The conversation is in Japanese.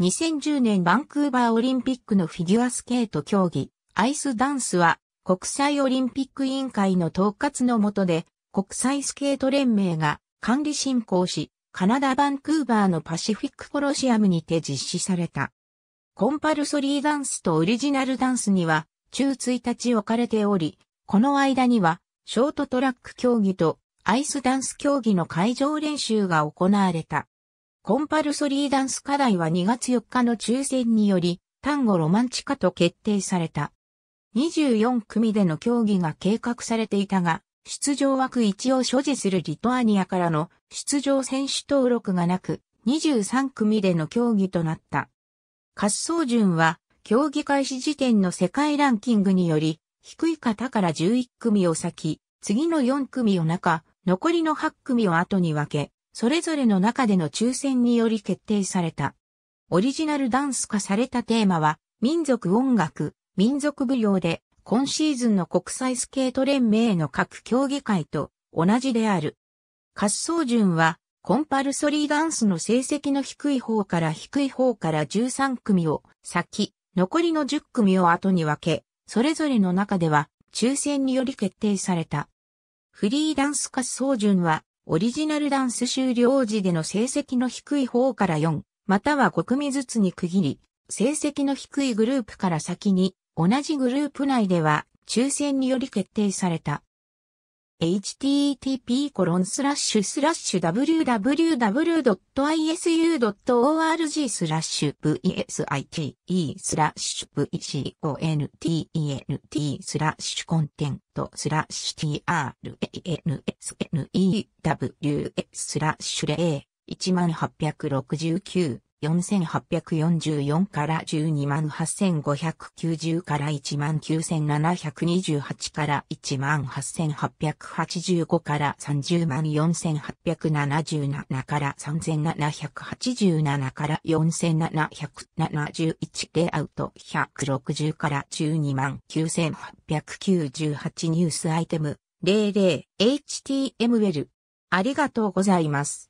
2010年バンクーバーオリンピックのフィギュアスケート競技、アイスダンスは国際オリンピック委員会の統括の下で国際スケート連盟が管理進行し、カナダ・バンクーバーのパシフィックコロシアムにて実施された。コンパルソリーダンスとオリジナルダンスには、中1日置かれており、この間には、ショートトラック競技とアイスダンス競技の会場練習が行われた。コンパルソリーダンス課題は2月4日の抽選により、単語ロマンチカと決定された。24組での競技が計画されていたが、出場枠1を所持するリトアニアからの出場選手登録がなく、23組での競技となった。滑走順は、競技開始時点の世界ランキングにより、低い方から11組を先、次の4組を中、残りの8組を後に分け、それぞれの中での抽選により決定された。オリジナルダンス化されたテーマは、民族音楽、民族舞踊で、今シーズンの国際スケート連盟の各競技会と同じである。滑走順は、コンパルソリーダンスの成績の低い方から低い方から13組を先、残りの10組を後に分け、それぞれの中では抽選により決定された。フリーダンス滑走順は、オリジナルダンス終了時での成績の低い方から4、または5組ずつに区切り、成績の低いグループから先に同じグループ内では抽選により決定された。Http コロンスラッシュスラッシュ www.isu.org スラッシュ vsite スラッシュ vcontent スラッシュ content スラッシュ transnews スラッシュ0 1869 4844から128,590から19,728から18,885から304,877から3,787から4,771レイアウト。160から129,898ニュースアイテム。00HTML ありがとうございます。